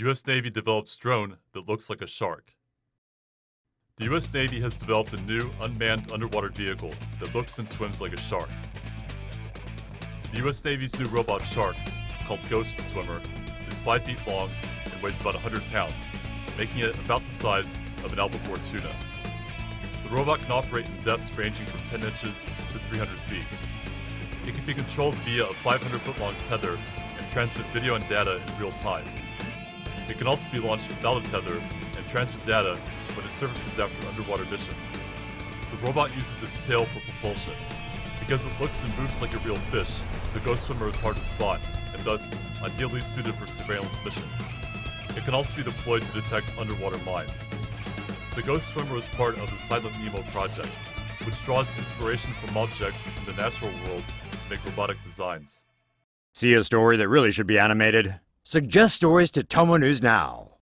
U.S. Navy develops drone that looks like a shark. The U.S. Navy has developed a new unmanned underwater vehicle that looks and swims like a shark. The U.S. Navy's new robot shark, called GhostSwimmer, is 5 feet long and weighs about 100 pounds, making it about the size of an albacore tuna. The robot can operate in depths ranging from 10 inches to 300 feet. It can be controlled via a 500 foot long tether and transmit video and data in real time. It can also be launched without a tether and transmit data when it surfaces after underwater missions. The robot uses its tail for propulsion. Because it looks and moves like a real fish, the GhostSwimmer is hard to spot and thus ideally suited for surveillance missions. It can also be deployed to detect underwater mines. The GhostSwimmer is part of the Silent Nemo project, which draws inspiration from objects in the natural world to make robotic designs. See a story that really should be animated? Suggest stories to TomoNews now.